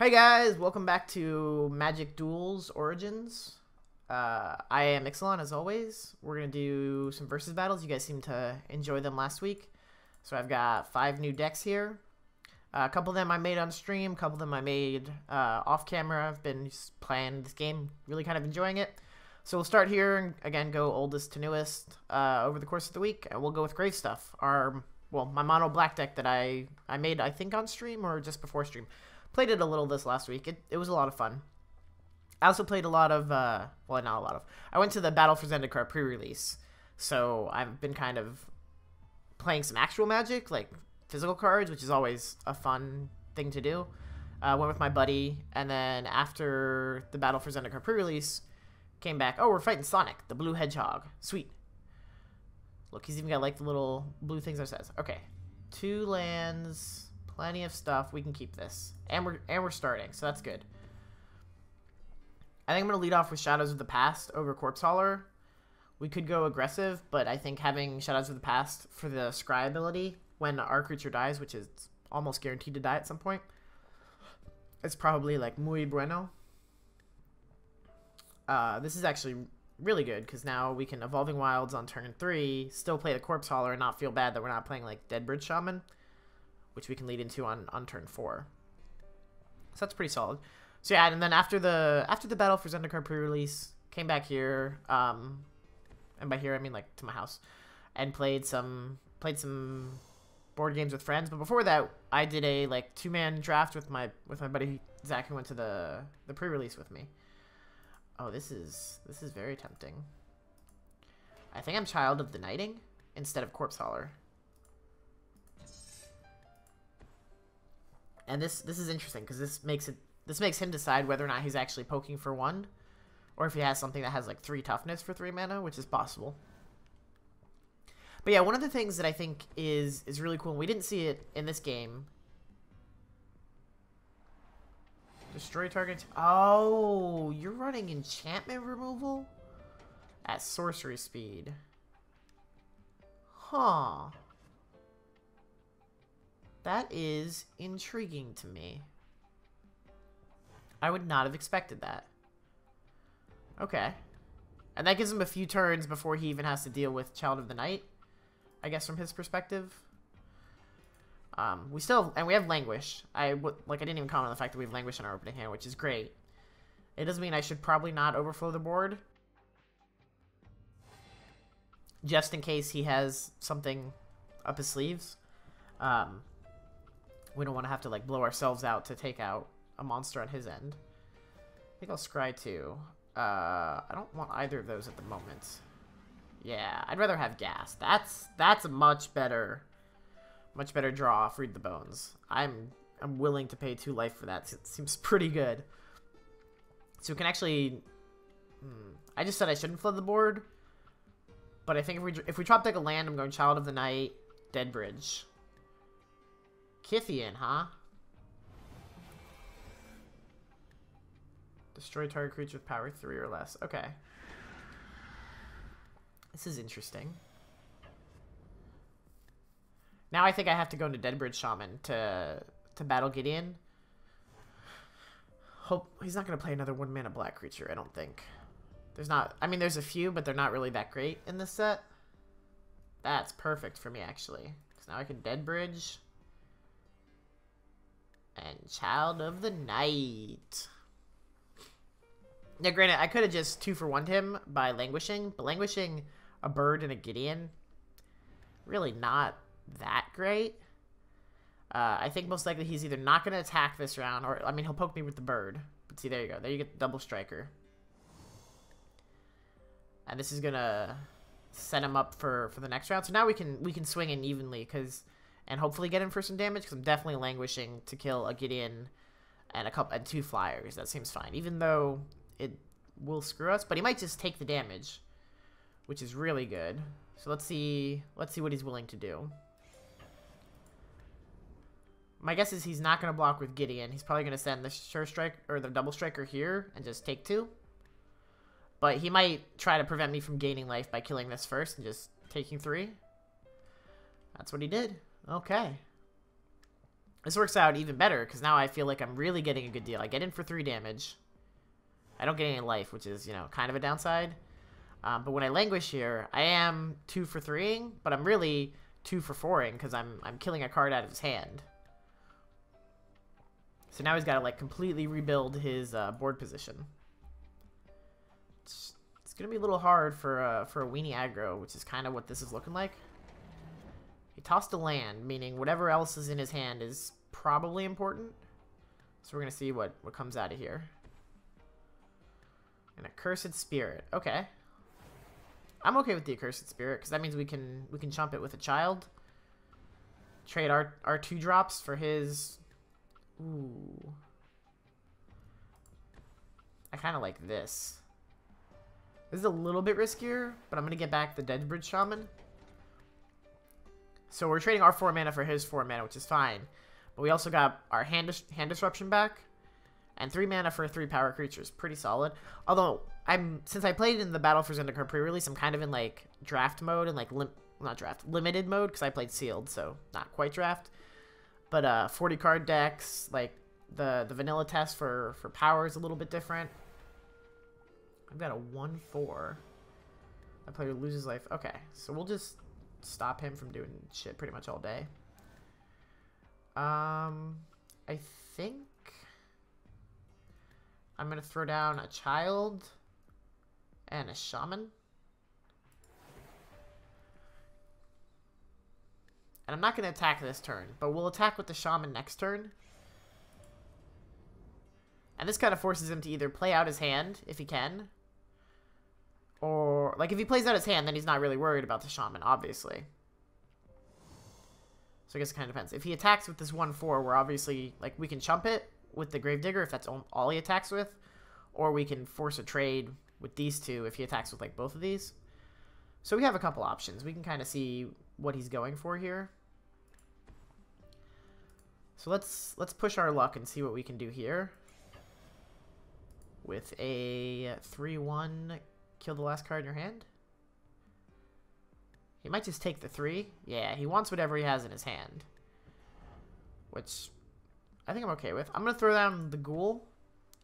Hey guys, welcome back to Magic Duels Origins. Uh, I am Ixelan as always. We're gonna do some versus battles. You guys seem to enjoy them last week. So I've got five new decks here. Uh, a couple of them I made on stream, a couple of them I made uh, off camera. I've been playing this game, really kind of enjoying it. So we'll start here and again go oldest to newest uh, over the course of the week, and we'll go with Grave Stuff. Our well, my mono black deck that I I made I think on stream or just before stream. Played it a little this last week. It, it was a lot of fun. I also played a lot of, uh, well, not a lot of. I went to the Battle for Zendikar pre-release, so I've been kind of playing some actual Magic, like physical cards, which is always a fun thing to do. Uh, went with my buddy, and then after the Battle for Zendikar pre-release, came back. Oh, we're fighting Sonic, the blue hedgehog. Sweet. Look, he's even got like the little blue things that says. Okay, two lands Plenty of stuff. We can keep this. And we're, and we're starting, so that's good. I think I'm going to lead off with Shadows of the Past over Corpse Hauler. We could go aggressive, but I think having Shadows of the Past for the Scry ability when our creature dies, which is almost guaranteed to die at some point, it's probably like muy bueno. Uh, this is actually really good because now we can Evolving Wilds on turn 3, still play the Corpse Hauler and not feel bad that we're not playing like Deadbridge Shaman which we can lead into on, on turn four. So that's pretty solid. So yeah, and then after the after the battle for Zendikar pre-release, came back here, um, and by here I mean like to my house, and played some played some board games with friends. But before that, I did a like two man draft with my with my buddy Zach, who went to the the pre-release with me. Oh, this is this is very tempting. I think I'm Child of the Nighting instead of Corpse Hauler. And this this is interesting because this makes it this makes him decide whether or not he's actually poking for one, or if he has something that has like three toughness for three mana, which is possible. But yeah, one of the things that I think is is really cool, and we didn't see it in this game. Destroy target. Oh, you're running enchantment removal at sorcery speed. Huh. That is intriguing to me. I would not have expected that. Okay. And that gives him a few turns before he even has to deal with Child of the Night. I guess from his perspective. Um, we still, and we have Languish. I would like I didn't even comment on the fact that we have Languish in our opening hand, which is great. It doesn't mean I should probably not overflow the board. Just in case he has something up his sleeves. Um, we don't want to have to like blow ourselves out to take out a monster on his end. I think I'll scry too. Uh, I don't want either of those at the moment. Yeah, I'd rather have gas. That's that's a much better, much better draw off Read the Bones. I'm I'm willing to pay two life for that. It seems pretty good. So we can actually. Hmm, I just said I shouldn't flood the board, but I think if we if we drop deck a land, I'm going Child of the Night, Deadbridge. Kytheon, huh? Destroy target creature with power 3 or less. Okay. This is interesting. Now I think I have to go into Deadbridge Shaman to to battle Gideon. Hope he's not going to play another one mana black creature, I don't think. There's not I mean there's a few, but they're not really that great in this set. That's perfect for me actually. Cuz now I can Deadbridge and Child of the Night. Now, granted, I could have just two for one him by Languishing, but Languishing a bird and a Gideon, really not that great. Uh, I think most likely he's either not going to attack this round, or, I mean, he'll poke me with the bird. But see, there you go. There you get the double striker. And this is going to set him up for, for the next round. So now we can we can swing in evenly, because and hopefully get him for some damage because I'm definitely languishing to kill a Gideon and a couple and two flyers. That seems fine, even though it will screw us. But he might just take the damage, which is really good. So let's see. Let's see what he's willing to do. My guess is he's not going to block with Gideon. He's probably going to send the sure strike or the double striker here and just take two. But he might try to prevent me from gaining life by killing this first and just taking three. That's what he did. Okay. This works out even better, because now I feel like I'm really getting a good deal. I get in for 3 damage. I don't get any life, which is, you know, kind of a downside. Um, but when I languish here, I am 2 for 3ing, but I'm really 2 for 4ing, because I'm, I'm killing a card out of his hand. So now he's got to, like, completely rebuild his uh, board position. It's, it's going to be a little hard for, uh, for a weenie aggro, which is kind of what this is looking like. Tossed a land, meaning whatever else is in his hand is probably important. So we're going to see what, what comes out of here. An accursed spirit. Okay. I'm okay with the accursed spirit because that means we can we can chump it with a child. Trade our our two drops for his. Ooh. I kind of like this. This is a little bit riskier, but I'm gonna get back the Deadbridge Shaman. So we're trading our 4 mana for his 4 mana, which is fine. But we also got our hand, dis hand disruption back. And 3 mana for 3 power creatures. Pretty solid. Although, I'm since I played in the Battle for Zendikar pre-release, I'm kind of in, like, draft mode and, like, lim not draft, limited mode, because I played sealed, so not quite draft. But, uh, 40 card decks, like, the, the vanilla test for, for power is a little bit different. I've got a 1-4. My player loses life. Okay, so we'll just stop him from doing shit pretty much all day. Um, I think I'm going to throw down a child and a shaman. And I'm not going to attack this turn, but we'll attack with the shaman next turn. And this kind of forces him to either play out his hand, if he can, or, like, if he plays out his hand, then he's not really worried about the Shaman, obviously. So I guess it kind of depends. If he attacks with this 1-4, we're obviously, like, we can chump it with the Gravedigger if that's all he attacks with. Or we can force a trade with these two if he attacks with, like, both of these. So we have a couple options. We can kind of see what he's going for here. So let's let's push our luck and see what we can do here. With a 3-1 Kill the last card in your hand? He might just take the three. Yeah, he wants whatever he has in his hand. Which I think I'm okay with. I'm going to throw down the Ghoul.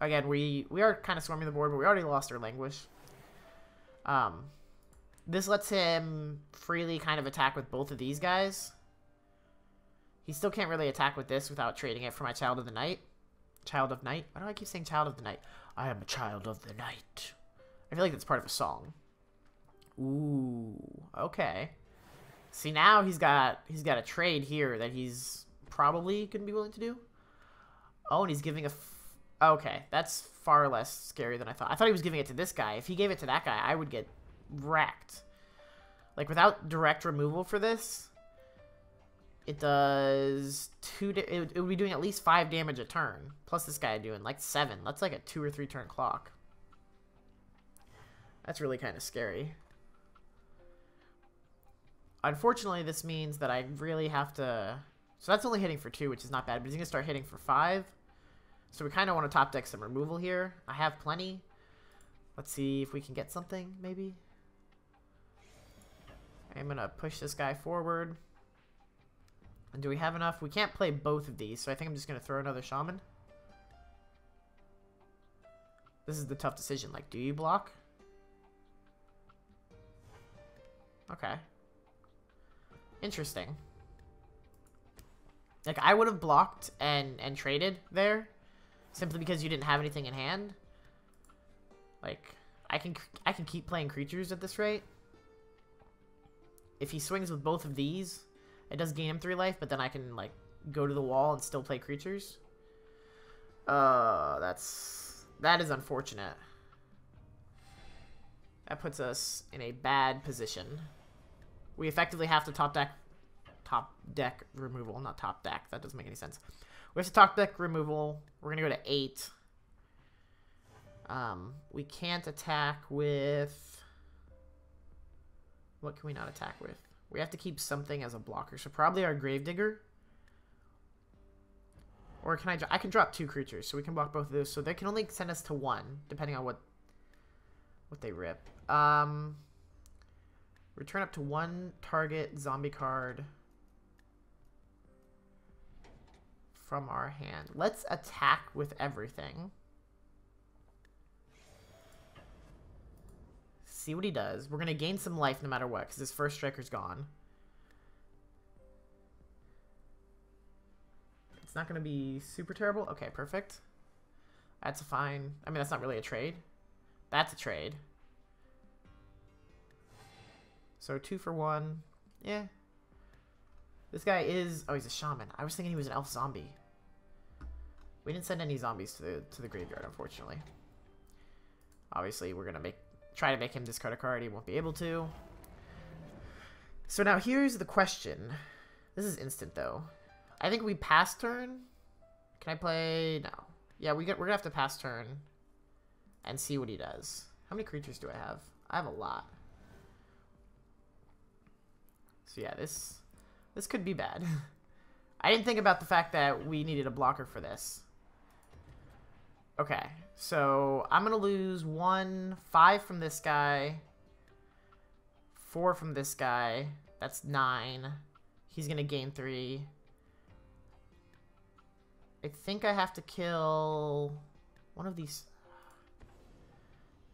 Again, we, we are kind of swarming the board, but we already lost our Languish. Um, this lets him freely kind of attack with both of these guys. He still can't really attack with this without trading it for my Child of the Night. Child of Night? Why do I keep saying Child of the Night? I am a Child of the Night. I feel like that's part of a song. Ooh, okay. See now he's got he's got a trade here that he's probably gonna be willing to do. Oh, and he's giving a. okay, that's far less scary than I thought. I thought he was giving it to this guy. If he gave it to that guy, I would get wrecked. Like without direct removal for this, it does two. It would be doing at least five damage a turn. Plus this guy doing like seven. That's like a two or three turn clock. That's really kind of scary. Unfortunately, this means that I really have to... So that's only hitting for two, which is not bad, but he's going to start hitting for five. So we kind of want to top deck some removal here. I have plenty. Let's see if we can get something, maybe. I'm going to push this guy forward. And do we have enough? We can't play both of these, so I think I'm just going to throw another Shaman. This is the tough decision. Like, do you block? Okay. Interesting. Like, I would have blocked and, and traded there. Simply because you didn't have anything in hand. Like, I can I can keep playing creatures at this rate. If he swings with both of these, it does gain him 3 life, but then I can, like, go to the wall and still play creatures. Uh, that's... That is unfortunate. That puts us in a bad position. We effectively have to top deck top deck removal, not top deck. That doesn't make any sense. We have to top deck removal. We're gonna go to eight. Um, we can't attack with. What can we not attack with? We have to keep something as a blocker, so probably our Gravedigger. Or can I? I can drop two creatures, so we can block both of those. So they can only send us to one, depending on what what they rip. Um, return up to one target zombie card from our hand. Let's attack with everything. See what he does. We're going to gain some life no matter what, because his first striker's gone. It's not going to be super terrible. Okay, perfect. That's a fine... I mean, that's not really a trade. That's a trade. So two for one. Yeah. This guy is... Oh, he's a shaman. I was thinking he was an elf zombie. We didn't send any zombies to the, to the graveyard, unfortunately. Obviously, we're going to make try to make him discard a card. He won't be able to. So now here's the question. This is instant, though. I think we pass turn. Can I play? No. Yeah, we get, we're going to have to pass turn and see what he does. How many creatures do I have? I have a lot. So yeah, this this could be bad. I didn't think about the fact that we needed a blocker for this. Okay, so I'm going to lose one, five from this guy, four from this guy. That's nine. He's going to gain three. I think I have to kill one of these.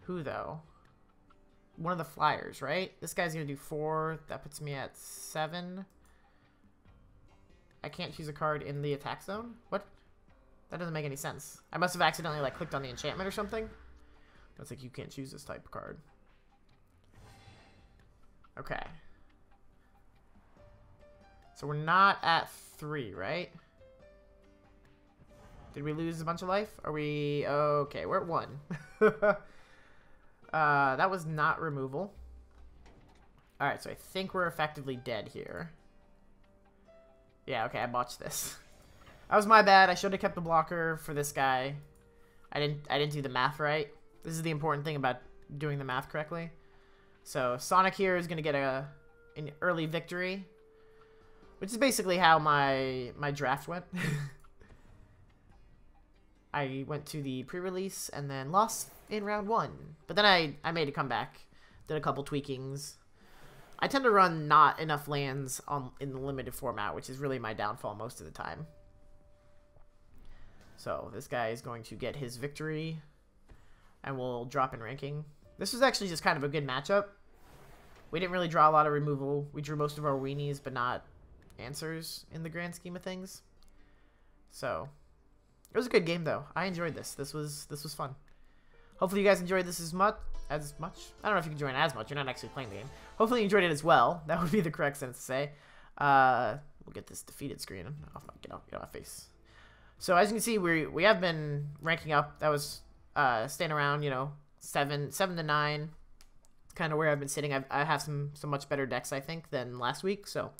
Who, though? One of the flyers, right? This guy's going to do four. That puts me at seven. I can't choose a card in the attack zone? What? That doesn't make any sense. I must have accidentally like clicked on the enchantment or something. That's like you can't choose this type of card. Okay. So we're not at three, right? Did we lose a bunch of life? Are we... Okay, we're at one. uh, that was not removal. Alright, so I think we're effectively dead here. Yeah, okay, I botched this. That was my bad. I should have kept the blocker for this guy. I didn't I didn't do the math right. This is the important thing about doing the math correctly. So Sonic here is gonna get a an early victory. Which is basically how my my draft went. I went to the pre-release and then lost in round one. But then I, I made a comeback. Did a couple tweakings. I tend to run not enough lands on in the limited format, which is really my downfall most of the time. So this guy is going to get his victory and we'll drop in ranking. This was actually just kind of a good matchup. We didn't really draw a lot of removal. We drew most of our weenies, but not answers in the grand scheme of things. So it was a good game though. I enjoyed this. This was this was fun. Hopefully you guys enjoyed this as much as much. I don't know if you can join as much. You're not actually playing the game. Hopefully you enjoyed it as well. That would be the correct sentence to say. Uh, we'll get this defeated screen. Off my, get off, get off my face. So as you can see, we we have been ranking up. That was uh, staying around, you know, seven seven to nine. It's kind of where I've been sitting. I've, I have some some much better decks, I think, than last week. So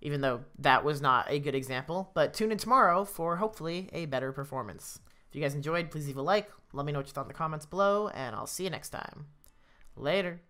even though that was not a good example, but tune in tomorrow for hopefully a better performance. If you guys enjoyed, please leave a like. Let me know what you thought in the comments below, and I'll see you next time. Later.